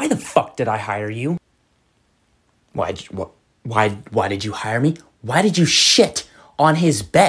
Why the fuck did I hire you? Why, why, why did you hire me? Why did you shit on his bed?